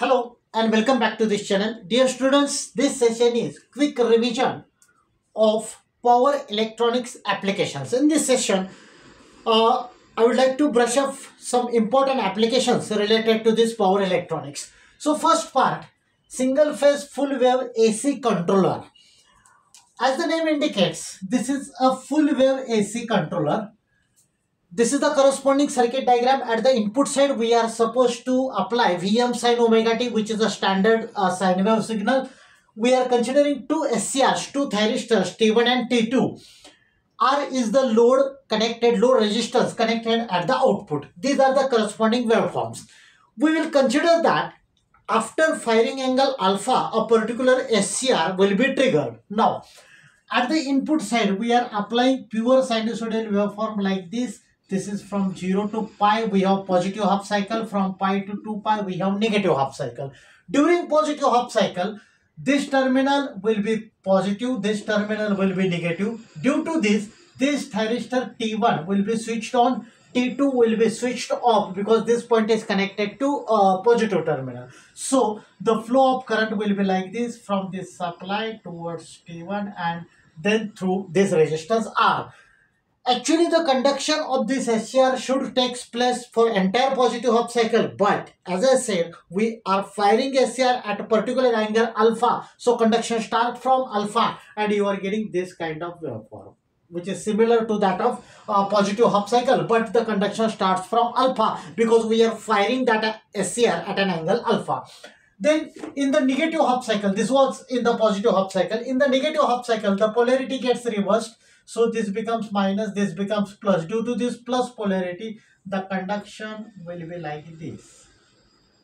Hello and welcome back to this channel. Dear students, this session is quick revision of power electronics applications. In this session, uh, I would like to brush up some important applications related to this power electronics. So first part, single phase full wave AC controller. As the name indicates, this is a full wave AC controller this is the corresponding circuit diagram. At the input side, we are supposed to apply Vm sine omega t, which is a standard uh, sine wave signal. We are considering two SCRs, two thyristors, T1 and T2. R is the load connected, load resistance connected at the output. These are the corresponding waveforms. We will consider that after firing angle alpha, a particular SCR will be triggered. Now, at the input side, we are applying pure sinusoidal waveform like this this is from 0 to pi we have positive half cycle from pi to 2 pi we have negative half cycle during positive half cycle this terminal will be positive this terminal will be negative due to this this thyristor t1 will be switched on T2 will be switched off because this point is connected to a positive terminal. So the flow of current will be like this from this supply towards T1 and then through this resistance R. Actually, the conduction of this SCR should take place for entire positive half cycle. But as I said, we are firing SCR at a particular angle alpha. So conduction start from alpha and you are getting this kind of waveform which is similar to that of uh, positive half cycle but the conduction starts from alpha because we are firing that SCR at an angle alpha. Then in the negative half cycle, this was in the positive half cycle. In the negative half cycle, the polarity gets reversed so this becomes minus, this becomes plus. Due to this plus polarity, the conduction will be like this.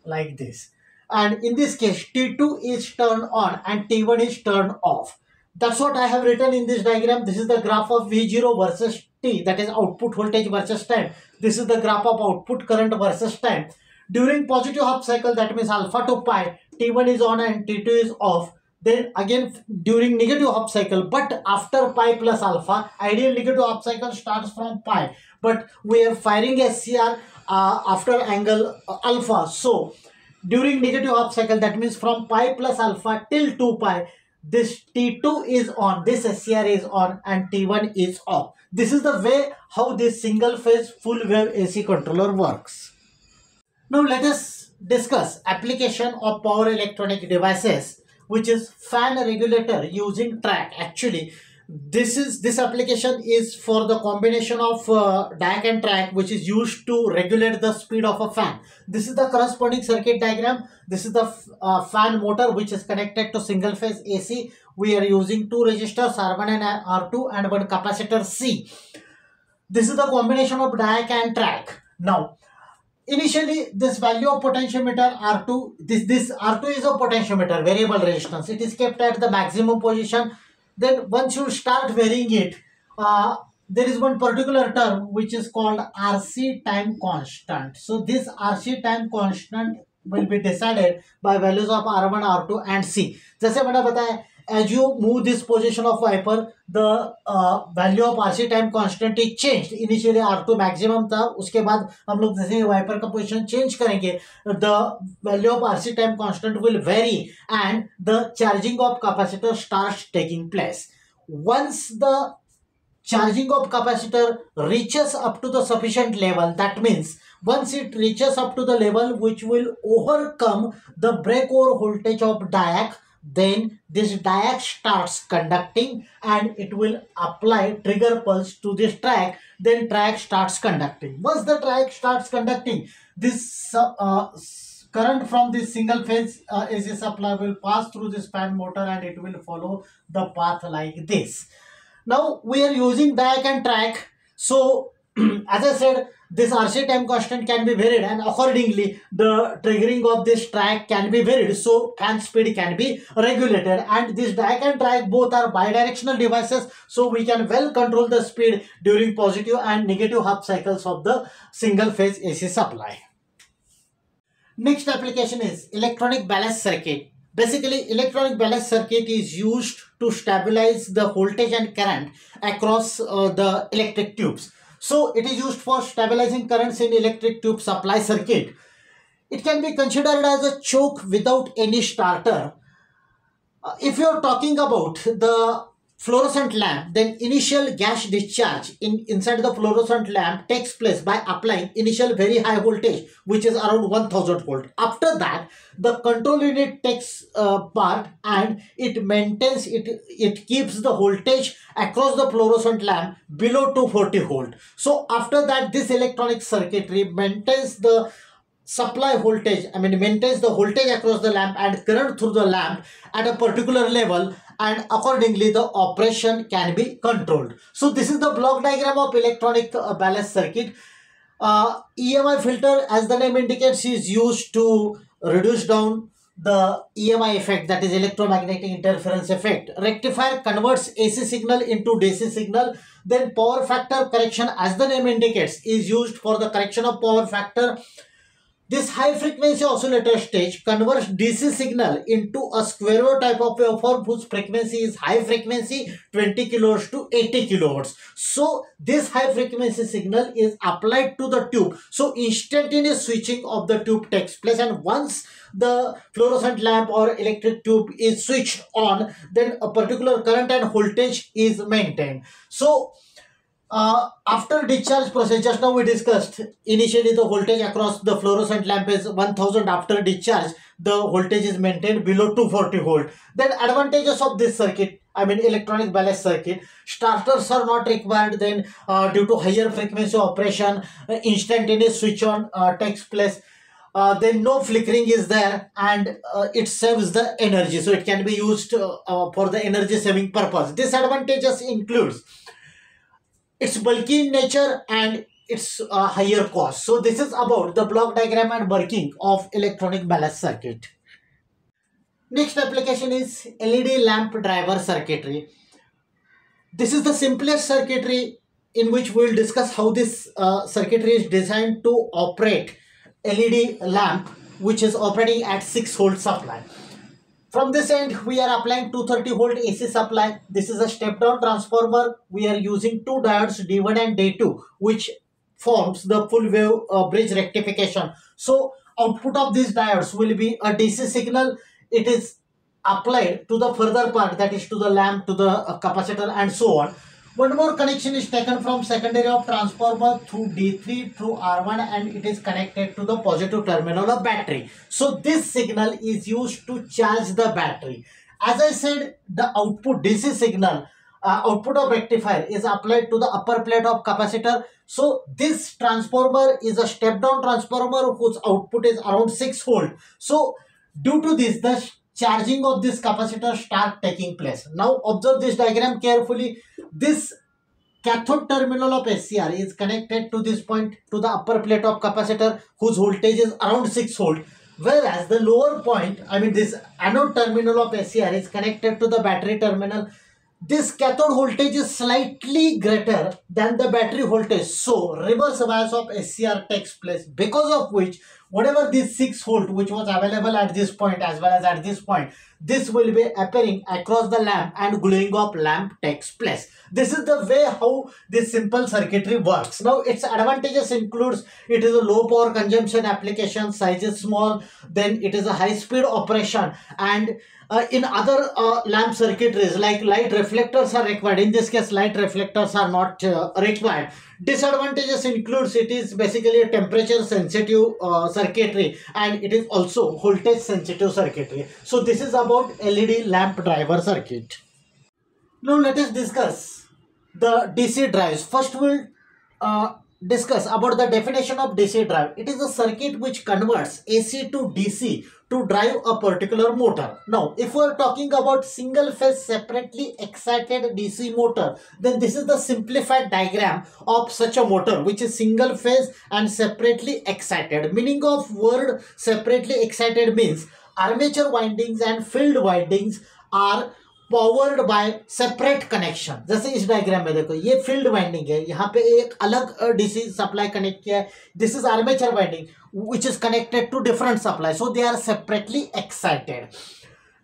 Like this. And in this case, T2 is turned on and T1 is turned off. That's what I have written in this diagram. This is the graph of V0 versus T, that is output voltage versus time. This is the graph of output current versus time. During positive half cycle, that means alpha to pi, T1 is on and T2 is off. Then again during negative half cycle but after pi plus alpha ideal negative half cycle starts from pi. But we are firing SCR uh, after angle uh, alpha. So during negative half cycle that means from pi plus alpha till 2 pi this T2 is on this SCR is on and T1 is off. This is the way how this single phase full wave AC controller works now let us discuss application of power electronic devices which is fan regulator using TRIAC. Actually this is this application is for the combination of uh, DIAC and TRIAC which is used to regulate the speed of a fan. This is the corresponding circuit diagram. This is the uh, fan motor which is connected to single phase AC we are using two resistors R1 and R2 and one capacitor C. This is the combination of DIAC and TRIAC. Now initially this value of potentiometer R2 this this R2 is a potentiometer variable resistance it is kept at the maximum position then once you start varying it uh, there is one particular term which is called RC time constant so this RC time constant will be decided by values of R1 R2 and C जैसे मैंने बताया as you move this position of wiper the uh, value of RC time constant is changed initially R2 maximum था उसके बाद हम लोग जैसे wiper का position change करेंगे the value of RC time constant will vary and the charging of capacitor starts taking place once the charging of capacitor reaches up to the sufficient level that means once it reaches up to the level which will overcome the breakover voltage of DIAC then this diac starts conducting and it will apply trigger pulse to this triac. Then triac starts conducting. Once the triac starts conducting this uh, current from this single phase uh, AC supply will pass through this fan motor and it will follow the path like this. Now we are using diac and triac. So as I said, this RC time constant can be varied and accordingly the triggering of this TRIAC can be varied. So fan speed can be regulated and this DIAC and TRIAC both are bidirectional devices. So we can well control the speed during positive and negative half cycles of the single phase AC supply. Next application is electronic ballast circuit. Basically, electronic ballast circuit is used to stabilize the voltage and current across uh, the electric tubes. So it is used for stabilizing currents in electric tube supply circuit. it can be considered as a choke without any starter. Uh, if you're talking about the fluorescent lamp, then initial gas discharge in inside the fluorescent lamp takes place by applying initial very high voltage, which is around 1000 volt. After that, the control unit takes uh, part and it maintains it it keeps the voltage across the fluorescent lamp below 240 volt. So after that, this electronic circuitry maintains the supply voltage, I mean maintains the voltage across the lamp and current through the lamp at a particular level and accordingly the operation can be controlled. So this is the block diagram of electronic uh, ballast circuit. Uh, EMI filter as the name indicates is used to reduce down the EMI effect that is electromagnetic interference effect. Rectifier converts AC signal into DC signal. Then power factor correction as the name indicates is used for the correction of power factor this high frequency oscillator stage converts DC signal into a square wave type of waveform whose frequency is high frequency 20 kilohertz to 80 kilohertz. So this high frequency signal is applied to the tube. So instantaneous switching of the tube takes place and once the fluorescent lamp or electric tube is switched on then a particular current and voltage is maintained. So uh, after discharge process, just now we discussed, initially the voltage across the fluorescent lamp is 1000 after discharge, the voltage is maintained below 240 volt. Then advantages of this circuit, I mean electronic ballast circuit, starters are not required then uh, due to higher frequency operation, uh, instantaneous switch on uh, takes place. Uh, then no flickering is there and uh, it saves the energy so it can be used for the energy saving purpose disadvantages includes it's bulky in nature and it's a higher cost. So this is about the block diagram and working of electronic ballast circuit. Next application is LED lamp driver circuitry. This is the simplest circuitry in which we will discuss how this uh, circuitry is designed to operate LED lamp which is operating at 6 volt supply. From this end, we are applying 230 volt AC supply. This is a step down transformer. We are using two diodes D1 and D2 which forms the full wave uh, bridge rectification. So output of these diodes will be a DC signal. It is applied to the further part that is to the lamp, to the uh, capacitor and so on. One more connection is taken from secondary of transformer through D3 through R1 and it is connected to the positive terminal of battery. So this signal is used to charge the battery. As I said, the output DC signal, uh, output of rectifier is applied to the upper plate of capacitor. So this transformer is a step down transformer whose output is around 6 volt. So due to this, the charging of this capacitor start taking place. Now observe this diagram carefully. This cathode terminal of SCR is connected to this point to the upper plate of capacitor whose voltage is around 6 volt. Whereas the lower point, I mean this anode terminal of SCR is connected to the battery terminal. This cathode voltage is slightly greater than the battery voltage. So reverse bias of SCR takes place because of which whatever this 6 volt which was available at this point as well as at this point this will be appearing across the lamp and glowing of lamp takes place. This is the way how this simple circuitry works. Now its advantages includes it is a low power consumption application size is small then it is a high speed operation and uh, in other uh, lamp circuitries like light reflectors are required. In this case light reflectors are not uh, required. Disadvantages includes it is basically a temperature sensitive uh, circuitry and it is also voltage sensitive circuitry. So this is about led lamp driver circuit now let us discuss the dc drives first we'll uh, discuss about the definition of DC drive. It is a circuit which converts AC to DC to drive a particular motor. Now, if we are talking about single phase separately excited DC motor, then this is the simplified diagram of such a motor which is single phase and separately excited. Meaning of word separately excited means armature windings and field windings are powered by separate connection. जैसे इस diagram में देखो, ये field winding है, यहाँ पे एक अलग डीसी सप्लाई कनेक्ट किया है। This is armature winding which is connected to different supply so they are separately excited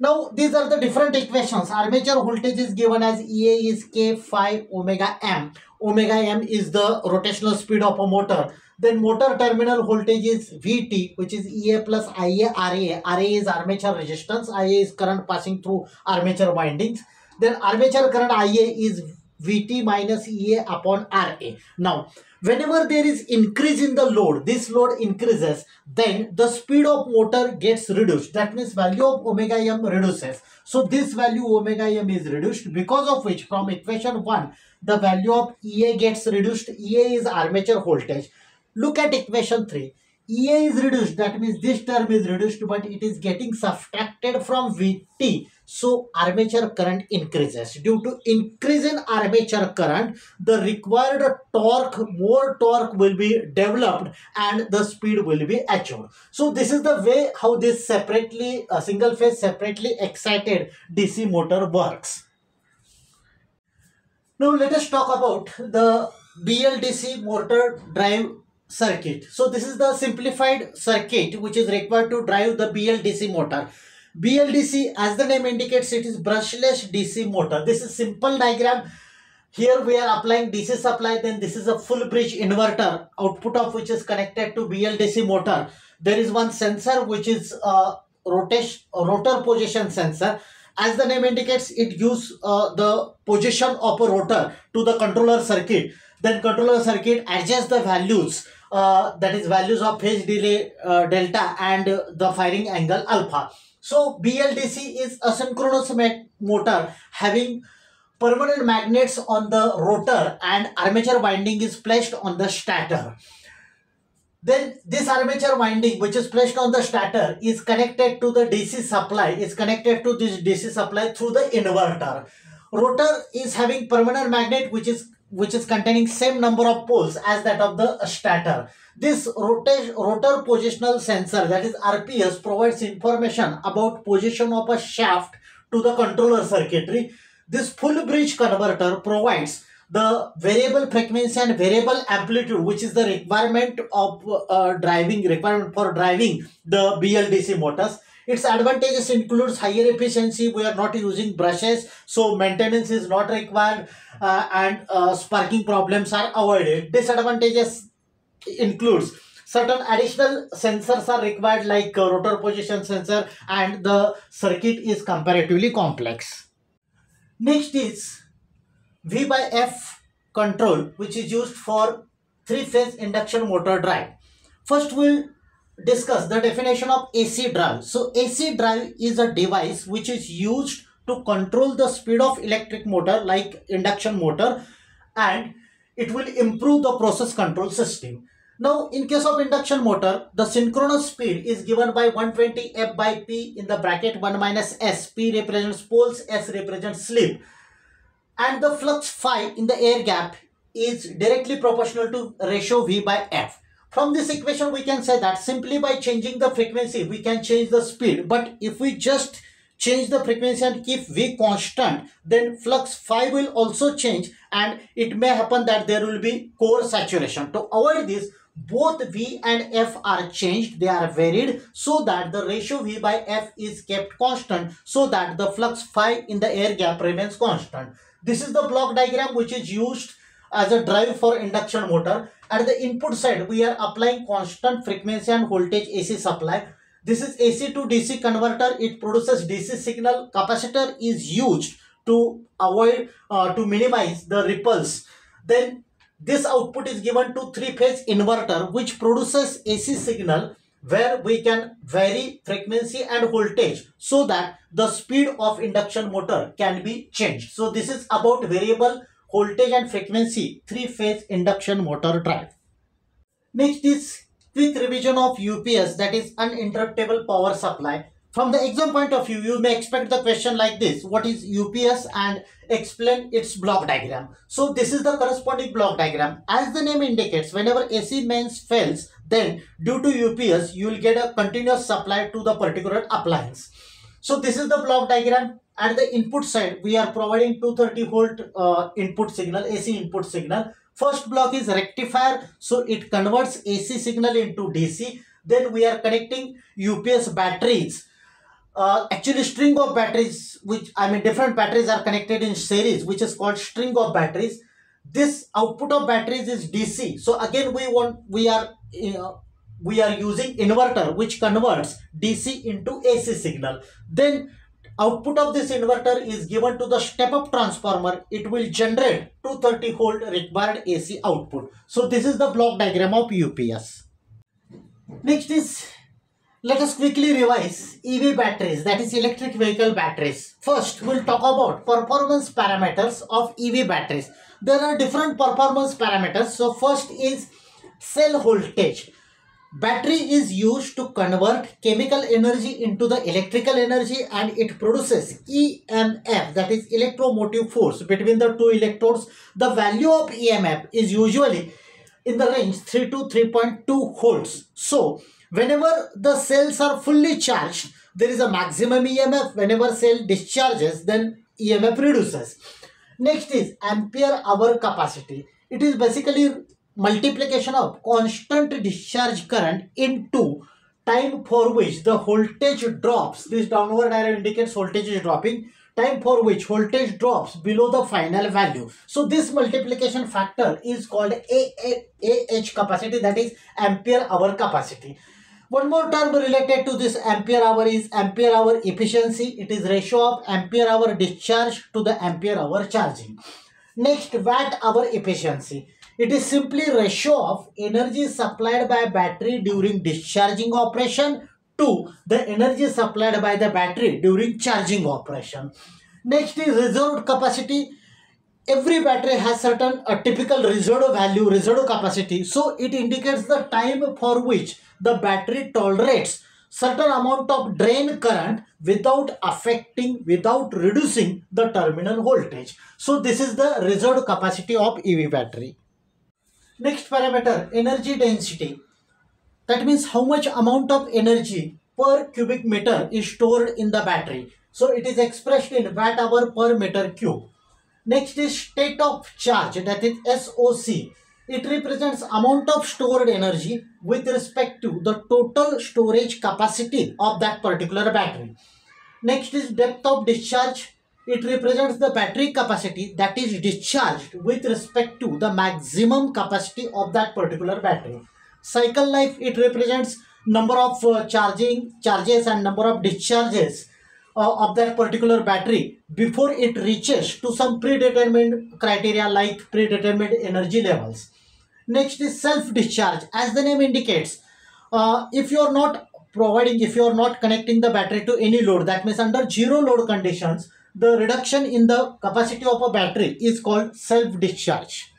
now these are the different equation armature voltage is given as E as K phi omega M omega M is the rotational speed of a motor Then motor terminal voltage is VT, which is EA plus IA RA. RA is armature resistance. IA is current passing through armature windings. Then armature current IA is VT minus EA upon RA. Now, whenever there is increase in the load, this load increases, then the speed of motor gets reduced. That means value of omega m reduces. So this value omega m is reduced because of which from equation 1, the value of EA gets reduced. EA is armature voltage. Look at equation 3. EA is reduced. That means this term is reduced, but it is getting subtracted from VT. So armature current increases. Due to increase in armature current, the required torque, more torque will be developed and the speed will be achieved. So this is the way how this separately, a single phase separately excited DC motor works. Now let us talk about the BLDC motor drive circuit. So this is the simplified circuit which is required to drive the BLDC motor. BLDC as the name indicates it is brushless DC motor. This is simple diagram. Here we are applying DC supply then this is a full bridge inverter output of which is connected to BLDC motor. There is one sensor which is a rotation, rotor position sensor. As the name indicates it gives uh, the position of a rotor to the controller circuit. Then controller circuit adjusts the values uh, that is values of phase delay uh, delta and the firing angle alpha. So BLDC is a synchronous motor having permanent magnets on the rotor and armature winding is placed on the stator. Then this armature winding which is placed on the stator is connected to the DC supply, is connected to this DC supply through the inverter. Rotor is having permanent magnet which is which is containing same number of poles as that of the stator. This rotation, rotor positional sensor that is RPS provides information about position of a shaft to the controller circuitry. This full bridge converter provides the variable frequency and variable amplitude which is the requirement of uh, driving requirement for driving the BLDC motors its advantages includes higher efficiency. We are not using brushes, so maintenance is not required uh, and uh, sparking problems are avoided. Disadvantages includes certain additional sensors are required like uh, rotor position sensor and the circuit is comparatively complex. Next is V by F control which is used for three-phase induction motor drive. First we'll discuss the definition of AC drive. So AC drive is a device which is used to control the speed of electric motor like induction motor and it will improve the process control system. Now in case of induction motor, the synchronous speed is given by 120 F by P in the bracket 1 minus S. P represents poles, S represents slip. And the flux phi in the air gap is directly proportional to ratio V by F. From this equation, we can say that simply by changing the frequency, we can change the speed. But if we just change the frequency and keep V constant, then flux phi will also change and it may happen that there will be core saturation. To avoid this, both V and F are changed, they are varied so that the ratio V by F is kept constant so that the flux phi in the air gap remains constant. This is the block diagram which is used as a drive for induction motor. At the input side, we are applying constant frequency and voltage AC supply. This is AC to DC converter. It produces DC signal. Capacitor is used to avoid, uh, to minimize the ripples. Then this output is given to three-phase inverter which produces AC signal where we can vary frequency and voltage so that the speed of induction motor can be changed. So this is about variable voltage and frequency three-phase induction motor drive. Next is quick revision of UPS that is uninterruptible power supply. From the exam point of view, you may expect the question like this. What is UPS and explain its block diagram. So this is the corresponding block diagram. As the name indicates, whenever AC mains fails, then due to UPS, you will get a continuous supply to the particular appliance. So this is the block diagram at the input side, we are providing 230 volt uh, input signal, AC input signal. First block is rectifier, so it converts AC signal into DC. Then we are connecting UPS batteries. Uh, actually string of batteries, which I mean different batteries are connected in series, which is called string of batteries. this output of batteries is dc so again we want we are uh, we are using inverter which converts dc into ac signal then output of this inverter is given to the step up transformer it will generate 230 volt required ac output so this is the block diagram of ups next is let us quickly revise EV batteries, that is electric vehicle batteries. First, we'll talk about performance parameters of EV batteries. There are different performance parameters. So, first is cell voltage. Battery is used to convert chemical energy into the electrical energy and it produces EMF, that is electromotive force between the two electrodes. The value of EMF is usually in the range 3 to 3.2 volts. So, whenever the cells are fully charged there is a maximum emf whenever cell discharges then emf reduces next is ampere hour capacity it is basically multiplication of constant discharge current into time for which the voltage drops this downward arrow indicates voltage is dropping time for which voltage drops below the final value so this multiplication factor is called ah capacity that is ampere hour capacity one more term related to this ampere hour is ampere hour efficiency. It is ratio of ampere hour discharge to the ampere hour charging. Next, watt hour efficiency. It is simply ratio of energy supplied by battery during discharging operation to the energy supplied by the battery during charging operation. Next is reserved capacity. Every battery has certain a typical reserve value, reserve capacity. So it indicates the time for which the battery tolerates certain amount of drain current without affecting, without reducing the terminal voltage. So this is the reserved capacity of EV battery. Next parameter, energy density. That means how much amount of energy per cubic meter is stored in the battery. So it is expressed in watt hour per meter cube. Next is state of charge that is SOC. It represents amount of stored energy with respect to the total storage capacity of that particular battery. Next is depth of discharge. It represents the battery capacity that is discharged with respect to the maximum capacity of that particular battery. Cycle life, it represents number of uh, charging charges and number of discharges uh, of that particular battery before it reaches to some predetermined criteria like predetermined energy levels. Next is self-discharge. As the name indicates, uh, if you are not providing, if you are not connecting the battery to any load, that means under zero load conditions, the reduction in the capacity of a battery is called self-discharge.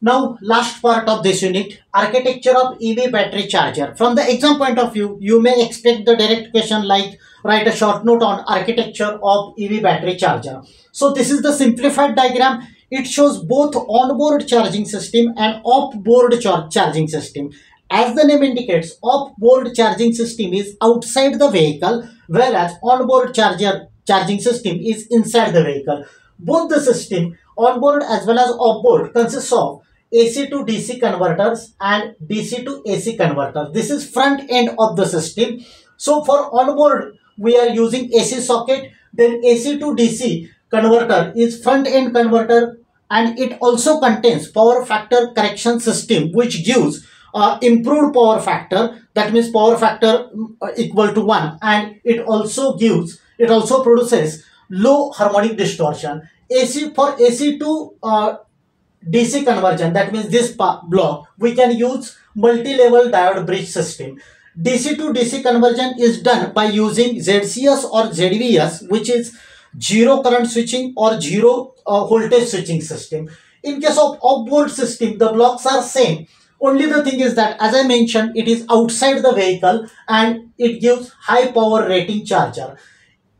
Now, last part of this unit, architecture of EV battery charger. From the exam point of view, you may expect the direct question like write a short note on architecture of EV battery charger. So this is the simplified diagram it shows both onboard charging system and off-board char charging system. As the name indicates, off-board charging system is outside the vehicle, whereas onboard charger charging system is inside the vehicle. Both the system, onboard as well as off-board, consists of AC to DC converters and DC to AC converters. This is front end of the system. So for onboard, we are using AC socket, then AC to DC converter is front end converter and it also contains power factor correction system which gives uh, improved power factor that means power factor uh, equal to 1 and it also gives it also produces low harmonic distortion AC for AC to uh, DC conversion that means this block we can use multi-level diode bridge system DC to DC conversion is done by using ZCS or ZVS which is zero current switching or zero uh, voltage switching system. In case of off-board system, the blocks are same. Only the thing is that as I mentioned, it is outside the vehicle and it gives high power rating charger.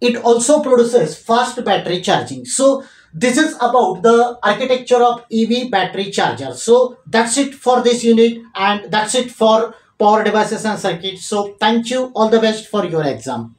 It also produces fast battery charging. So this is about the architecture of EV battery charger. So that's it for this unit and that's it for power devices and circuits. So thank you. All the best for your exam.